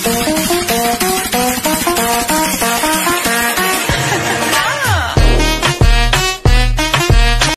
Thank you.